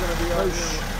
going to be out oh,